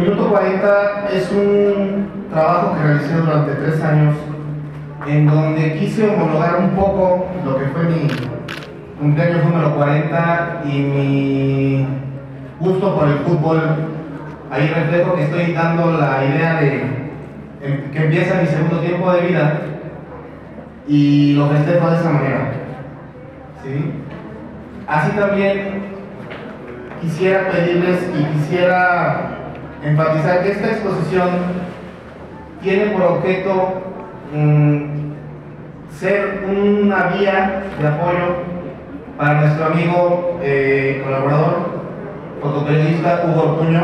Minuto 40 es un trabajo que realicé durante tres años en donde quise homologar un poco lo que fue mi cumpleaños número 40 y mi gusto por el fútbol. Ahí reflejo que estoy dando la idea de em, que empieza mi segundo tiempo de vida y lo festejo de esa manera. ¿sí? Así también quisiera pedirles y quisiera enfatizar que esta exposición tiene por objeto mm, ser una vía de apoyo para nuestro amigo eh, colaborador, fotoperiodista Hugo Ortuño,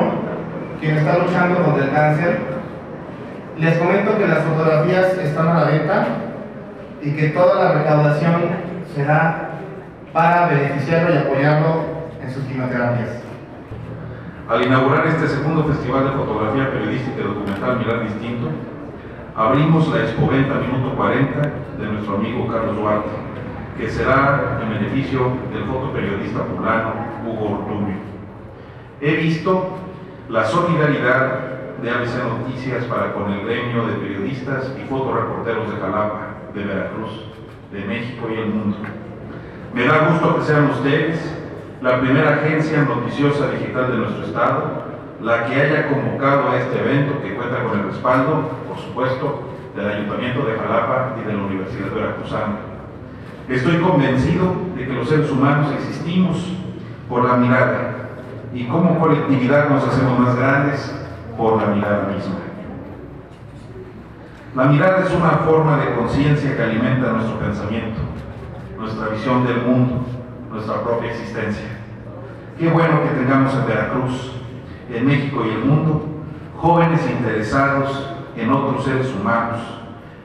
quien está luchando contra el cáncer. Les comento que las fotografías están a la venta y que toda la recaudación será para beneficiarlo y apoyarlo en sus quimioterapias. Al inaugurar este segundo Festival de Fotografía Periodística y Documental Mirar Distinto, abrimos la expoventa Minuto 40 de nuestro amigo Carlos Duarte, que será en beneficio del fotoperiodista poblano Hugo Ortuño. He visto la solidaridad de ABC Noticias para con el gremio de periodistas y fotoreporteros de Jalapa, de Veracruz, de México y el mundo. Me da gusto que sean ustedes la primera agencia noticiosa digital de nuestro estado, la que haya convocado a este evento que cuenta con el respaldo, por supuesto, del Ayuntamiento de Jalapa y de la Universidad Veracruzana. Estoy convencido de que los seres humanos existimos por la mirada y como colectividad nos hacemos más grandes por la mirada misma. La mirada es una forma de conciencia que alimenta nuestro pensamiento, nuestra visión del mundo, nuestra propia existencia. Qué bueno que tengamos en Veracruz, en México y el mundo, jóvenes interesados en otros seres humanos,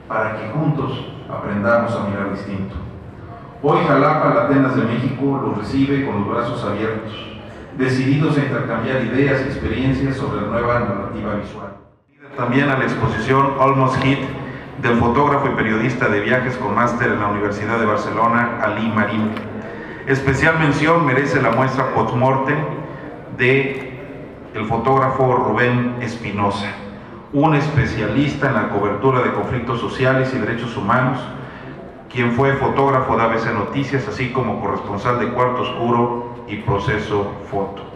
para que juntos aprendamos a mirar distinto. Hoy Jalapa, la Atenas de México, los recibe con los brazos abiertos, decididos a intercambiar ideas y experiencias sobre la nueva narrativa visual. También a la exposición Almost Hit del fotógrafo y periodista de viajes con máster en la Universidad de Barcelona, Ali Marín. Especial mención merece la muestra postmortem de el fotógrafo Rubén Espinosa, un especialista en la cobertura de conflictos sociales y derechos humanos, quien fue fotógrafo de ABC Noticias, así como corresponsal de Cuarto Oscuro y Proceso Foto.